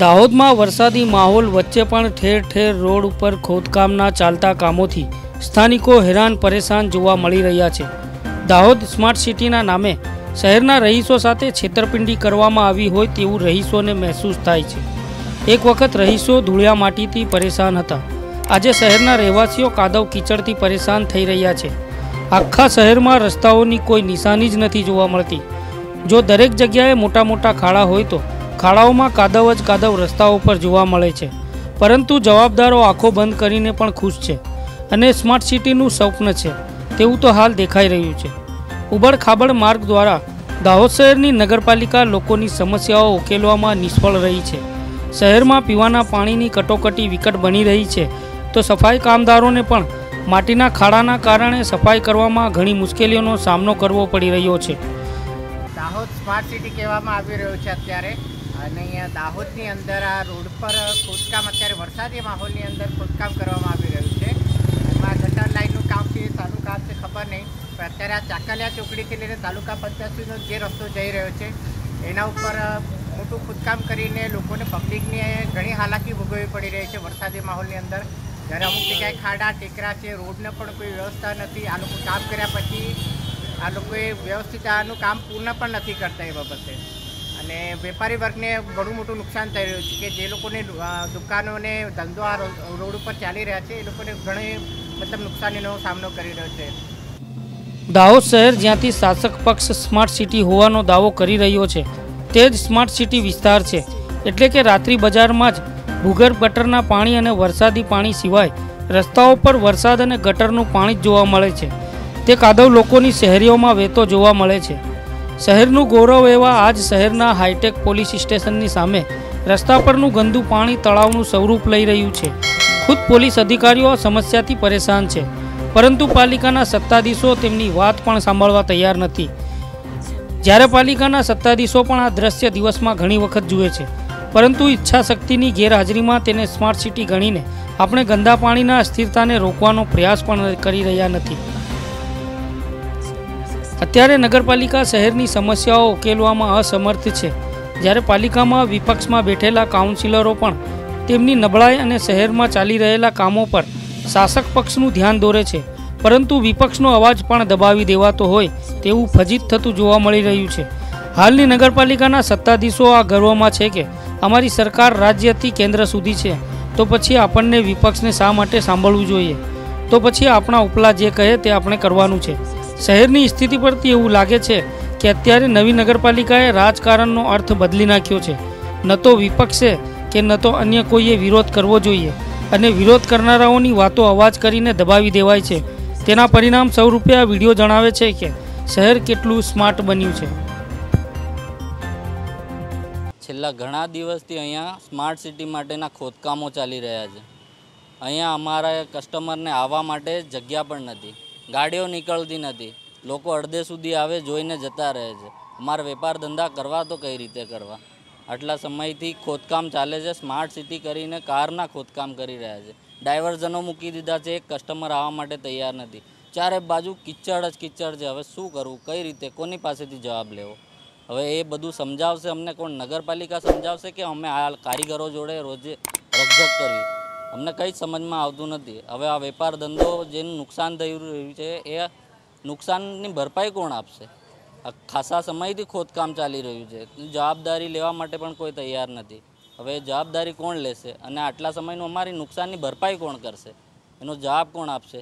દાહોદમાં વરસાદી માહોલ વચ્ચે પણ ઠેર ઠેર રોડ ઉપર ખોદકામના ચાલતા કામોથી સ્થાનિકો હેરાન પરેશાન જોવા મળી રહ્યા છે. દાહોદ સ્માર્ટ સિટીના નામે શહેરના રહીશો સાથે છેતરપિંડી કરવામાં આવી હોય તેવું રહીશોને મહેસૂસ થાય છે. એક વખત રહીશો ધૂળિયા માટીથી પરેશાન હતા. આજે શહેરના રહેવાસીઓ કાદવ કીચડથી પરેશાન થઈ રહ્યા છે. આખા શહેરમાં રસ્તાઓની કોઈ નિશાની જ નથી જોવા મળતી. જો દરેક જગ્યાએ મોટા મોટા ખાડા હોય તો ખાડાઓમાં કાદવ જ કાદવ રસ્તાઓ પર જોવા મળે છે. પરંતુ જવાબદારો આંખો બંધ કરીને પણ ખુશ છે અને સ્માર્ટ સિટીનું સ્વપ્ન છે. તેવું તો હાલ દેખાઈ રહ્યું છે. ઉબડ ખાબડ માર્ગ દ્વારા દાહોદ શહેરની નગરપાલિકા લોકોની સમસ્યાઓ ઉકેલવામાં નિષ્ફળ રહી છે. શહેરમાં પીવાના પાણીની કટોકટી વિકટ બની રહી છે. તો સફાઈ કામદારોને પણ માટીના ખાડાના કારણે સફાઈ કરવામાં ઘણી મુશ્કેલીઓનો સામનો કરવો પડી રહ્યો છે. દાહોદ સ્માર્ટ સિટી કહેવામાં આવી રહ્યું છે અત્યારે. અને અહીંયા દાહોદની અંદર આ રોડ પર ખોદકામ અત્યારે વરસાદી માહોલની અંદર ખોદકામ કરવામાં આવી રહ્યું છે. એમાં ગટર લાઇનનું કામ છે સારું કામ છે, ખબર નહીં. પણ અત્યારે આ ચાકલિયા ચોકડીથી લઈને તાલુકા પંચાયત સુધીનો જે રસ્તો જઈ રહ્યો છે, એના ઉપર મોટું ખોદકામ કરીને લોકોને પબ્લિકને ઘણી હાલાકી ભોગવવી પડી રહી છે વરસાદી માહોલની અંદર. જ્યારે અમુક જગ્યાએ ખાડા, ટેકરા છે, રોડને પણ કોઈ વ્યવસ્થા નથી. આ લોકો કામ કર્યા પછી આ લોકોએ વ્યવસ્થિત આનું કામ પૂર્ણ પણ નથી કરતા એ બાબતે. અને વેપારી વર્ગને ઘણું મોટું નુકસાન થઈ રહ્યું છે કે જે લોકોને દુકાનોને ધંધો આ રોડ ઉપર ચાલી રહ્યા છે, એ લોકોને ઘણી મતલબ નુકસાનીનો સામનો કરી રહ્યો છે. દાહોદ શહેર જ્યાંથી શાસક પક્ષ સ્માર્ટ સિટી હોવાનો દાવો કરી રહ્યો છે, તે જ સ્માર્ટ સિટી વિસ્તાર છે. એટલે કે રાત્રિ બજારમાં જ ભૂગર્ભ ગટરના પાણી અને વરસાદી પાણી સિવાય રસ્તાઓ પર વરસાદ અને ગટરનું પાણી જ જોવા મળે છે. તે કાદવ લોકોની શહેરીઓમાં વહેતો જોવા મળે છે. શહેરનું ગૌરવ એવા આજ શહેરના હાઈટેક પોલીસ સ્ટેશનની સામે રસ્તા પરનું ગંદુ પાણી તળાવનું સ્વરૂપ લઈ રહ્યું છે. ખુદ પોલીસ અધિકારીઓ આ સમસ્યાથી પરેશાન છે. પરંતુ પાલિકાના સત્તાધીશો તેમની વાત પણ સાંભળવા તૈયાર નથી. જ્યારે પાલિકાના સત્તાધીશો પણ આ દ્રશ્ય દિવસમાં ઘણી વખત જુએ છે. પરંતુ ઈચ્છા શક્તિની ગેરહાજરીમાં તેને સ્માર્ટ સિટી ગણીને આપણે ગંદા પાણીના અસ્થિરતાને રોકવાનો પ્રયાસ પણ કરી રહ્યા નથી. અત્યારે નગરપાલિકા શહેરની સમસ્યાઓ ઉકેલવામાં અસમર્થ છે. જ્યારે પાલિકામાં વિપક્ષમાં બેઠેલા કાઉન્સિલરો પણ તેમની નબળાઈ અને શહેરમાં ચાલી રહેલા કામો પર શાસક પક્ષનું ધ્યાન દોરે છે. પરંતુ વિપક્ષનો અવાજ પણ દબાવી દેવાતો હોય તેવું ફજીત થતું જોવા મળી રહ્યું છે. હાલની નગરપાલિકાના સત્તાધીશો આ ગર્વમાં છે કે અમારી સરકાર રાજ્યથી કેન્દ્ર સુધી છે. તો પછી આપણને વિપક્ષને શા માટે સાંભળવું જોઈએ? તો પછી આપણા ઉપલા જે કહે તે આપણે કરવાનું છે. શહેરની સ્થિતિ પરથી એવું લાગે છે કે અત્યારે નવી નગરપાલિકાએ રાજકારણનો અર્થ બદલી નાખ્યો છે. ન તો વિપક્ષે કે ન તો અન્ય કોઈએ વિરોધ કરવો જોઈએ અને વિરોધ કરનારાઓની વાતો અવાજ કરીને દબાવી દેવાય છે. તેના પરિણામ સ્વરૂપે આ વીડિયો જણાવે છે કે શહેર કેટલું સ્માર્ટ બન્યું છે. છેલ્લા ઘણા દિવસથી અહીંયા સ્માર્ટ સિટી માટેના ખોદકામો ચાલી રહ્યા છે. અહીંયા અમારા કસ્ટમરને આવવા માટે જગ્યા પણ નથી. ગાડીઓ નીકળતી નથી. લોકો અડધે સુધી આવે જોઈને જતા રહે છે. અમારા વેપાર ધંધા કરવા તો કઈ રીતે કરવા? આટલા સમયથી ખોદકામ ચાલે છે. સ્માર્ટ સિટી કરીને કારના ખોદકામ કરી રહ્યા છે. ડાયવર્ઝનો મૂકી દીધા છે. એક કસ્ટમર આવવા માટે તૈયાર નથી. ચારે બાજુ કિચડ જ કિચડ છે. હવે શું કરવું? કઈ રીતે? કોની પાસેથી જવાબ લેવો? હવે એ બધું સમજાવશે અમને? કોણ? નગરપાલિકા સમજાવશે કે અમે આ કારીગરો જોડે રોજે રકઝક કરવી અમને કંઈ સમજમાં આવતું નથી. હવે આ વેપાર ધંધો જેનું નુકસાન થઈ રહ્યું છે, એ નુકસાનની ભરપાઈ કોણ આપશે? ખાસા સમયથી ખોદકામ ચાલી રહ્યું છે. જવાબદારી લેવા માટે પણ કોઈ તૈયાર નથી. હવે જવાબદારી કોણ લેશે? અને આટલા સમયનું અમારી નુકસાનની ભરપાઈ કોણ કરશે? એનો જવાબ કોણ આપશે?